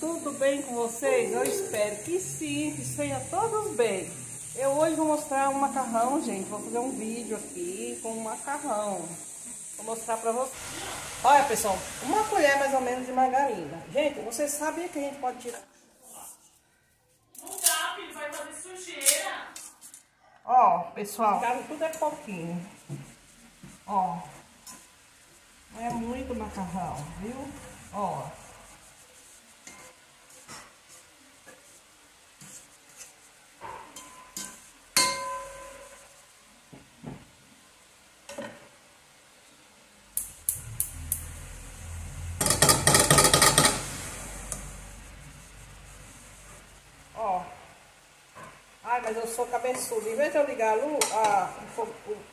tudo bem com vocês? Eu espero que sim, que esteja todos bem. Eu hoje vou mostrar um macarrão, gente. Vou fazer um vídeo aqui com um macarrão. Vou mostrar pra vocês. Olha, pessoal, uma colher mais ou menos de margarina. Gente, vocês sabem que a gente pode tirar... Não dá, filho, vai fazer sujeira. Ó, pessoal, casa tudo é pouquinho. Ó. Não é muito macarrão, viu? Ó. mas eu sou cabeçudo. Em vez de eu ligar a luz,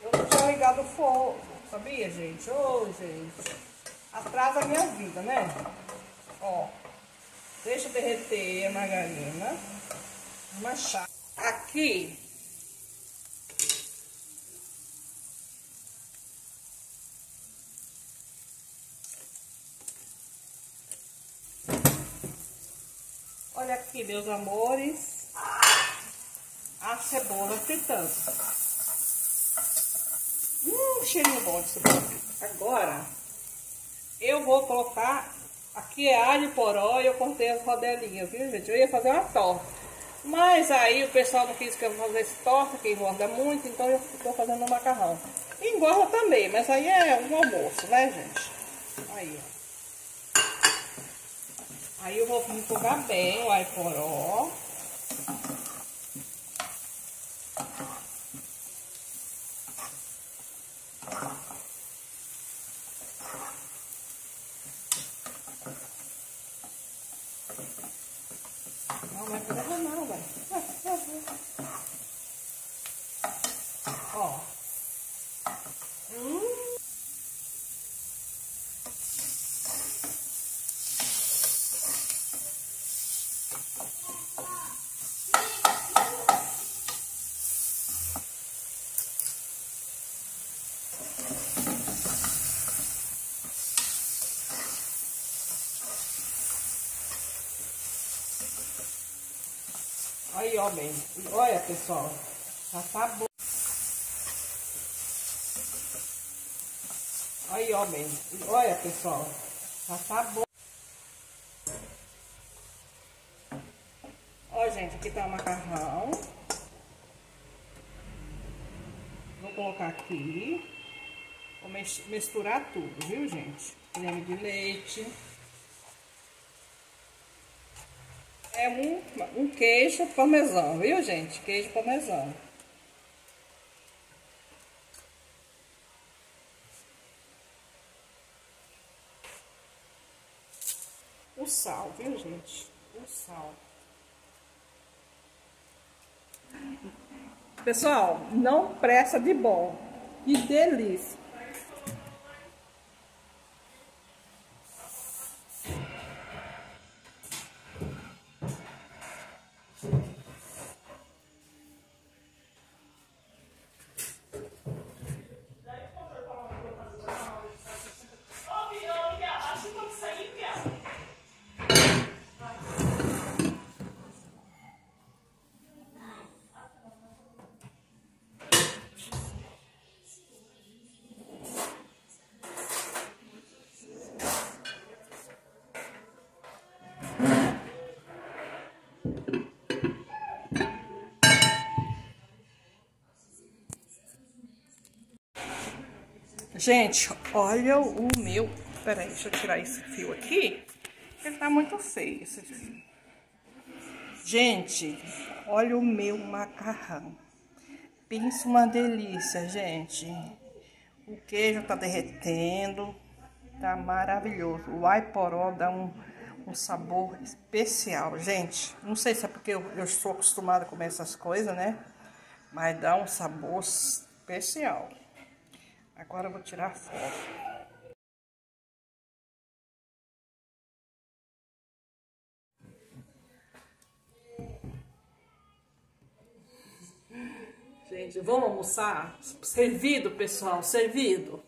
eu não tinha ligado o fogo. Sabia, gente? Ô, gente. Atrasa a minha vida, né? Ó. Deixa derreter a margarina. Machar. Aqui. Olha aqui, meus amores. A cebola fritando. Hum, cheirinho bom de cebola. Agora, eu vou colocar... Aqui é alho poró e eu cortei as rodelinhas, viu, gente? Eu ia fazer uma torta. Mas aí o pessoal não quis que eu fizesse torta, que engorda muito, então eu estou fazendo um macarrão. Engorda também, mas aí é um almoço, né, gente? Aí, ó. Aí eu vou enfogar bem o alho poró. Não vai Aí, ó, bem. Olha, pessoal. Já tá bom. Aí, ó, bem. Olha, pessoal. Já tá bom. Ó, gente, aqui tá o macarrão. Vou colocar aqui. Vou misturar tudo, viu, gente? Creme de leite. É um, um queijo parmesão, viu, gente? Queijo parmesão. O sal, viu, gente? O sal. Pessoal, não pressa de bom. Que delícia. Gente, olha o meu. Peraí, deixa eu tirar esse fio aqui. Ele tá muito feio esse fio. Gente, olha o meu macarrão. Pensa uma delícia, gente. O queijo tá derretendo. Tá maravilhoso. O aiporó dá um, um sabor especial, gente. Não sei se é porque eu, eu estou acostumada a comer essas coisas, né? Mas dá um sabor especial. Agora eu vou tirar foto. Gente, vamos almoçar? Servido, pessoal, servido.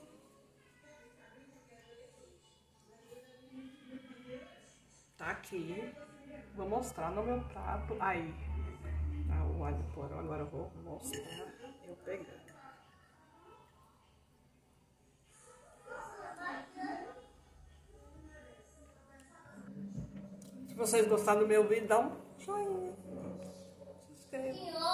aqui. Vou mostrar no meu prato. Aí. Tá o alho poró. Agora eu vou mostrar eu pegando. Se vocês gostaram do meu vídeo, dá um joinha. Se inscreva.